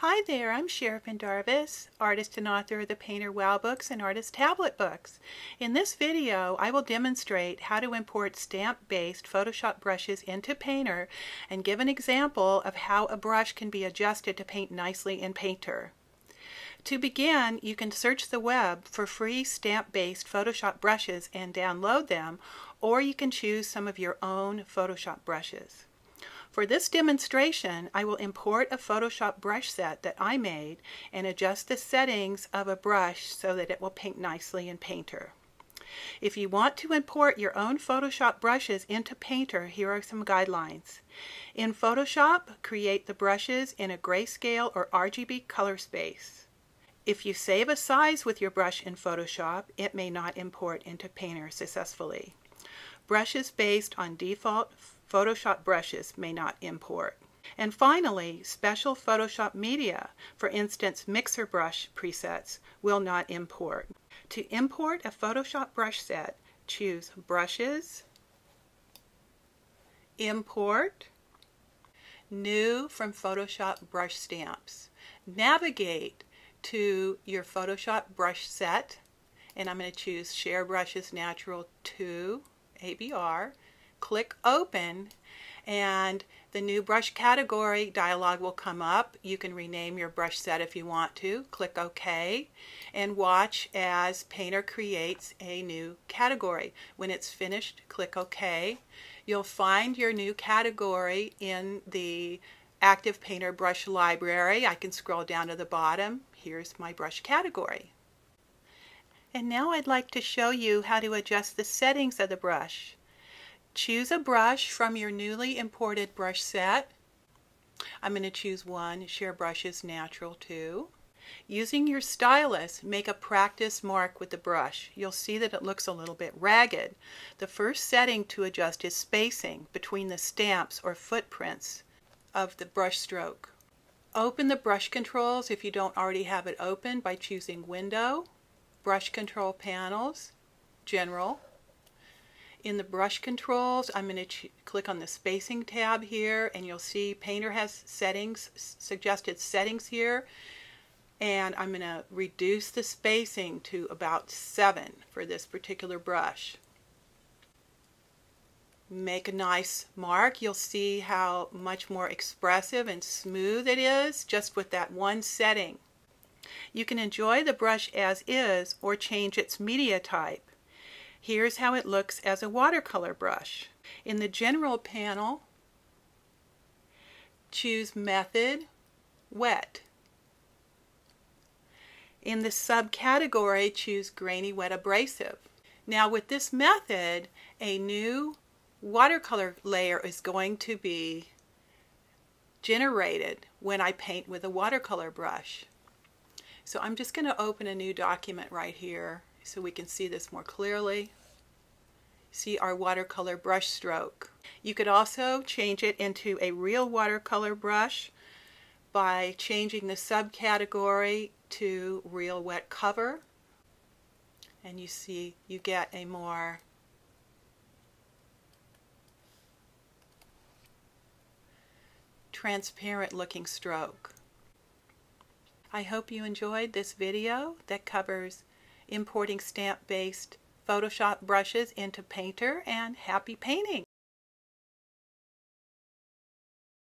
Hi there, I'm Cher Pendarvis, artist and author of the Painter Wow books and Artist Tablet books. In this video, I will demonstrate how to import stamp-based Photoshop brushes into Painter and give an example of how a brush can be adjusted to paint nicely in Painter. To begin, you can search the web for free stamp-based Photoshop brushes and download them, or you can choose some of your own Photoshop brushes. For this demonstration, I will import a Photoshop brush set that I made and adjust the settings of a brush so that it will paint nicely in Painter. If you want to import your own Photoshop brushes into Painter, here are some guidelines. In Photoshop, create the brushes in a grayscale or RGB color space. If you save a size with your brush in Photoshop, it may not import into Painter successfully. Brushes based on default Photoshop brushes may not import. And finally, special Photoshop media, for instance mixer brush presets, will not import. To import a Photoshop brush set, choose Brushes, Import, New from Photoshop Brush Stamps. Navigate to your Photoshop brush set, and I'm going to choose Share Brushes Natural 2 ABR click open and the new brush category dialog will come up. You can rename your brush set if you want to. Click OK and watch as Painter creates a new category. When it's finished, click OK. You'll find your new category in the Active Painter brush library. I can scroll down to the bottom. Here's my brush category. And now I'd like to show you how to adjust the settings of the brush. Choose a brush from your newly imported brush set. I'm going to choose one, Share Brushes Natural 2. Using your stylus, make a practice mark with the brush. You'll see that it looks a little bit ragged. The first setting to adjust is spacing between the stamps or footprints of the brush stroke. Open the brush controls if you don't already have it open by choosing Window, Brush Control Panels, General, in the brush controls, I'm going to click on the spacing tab here and you'll see Painter has settings, suggested settings here. And I'm going to reduce the spacing to about 7 for this particular brush. Make a nice mark. You'll see how much more expressive and smooth it is just with that one setting. You can enjoy the brush as is or change its media type. Here's how it looks as a watercolor brush. In the General panel, choose Method, Wet. In the subcategory, choose Grainy Wet Abrasive. Now with this method, a new watercolor layer is going to be generated when I paint with a watercolor brush. So I'm just going to open a new document right here so we can see this more clearly. See our watercolor brush stroke. You could also change it into a real watercolor brush by changing the subcategory to real wet cover and you see you get a more transparent looking stroke. I hope you enjoyed this video that covers importing stamp-based Photoshop brushes into Painter and happy painting!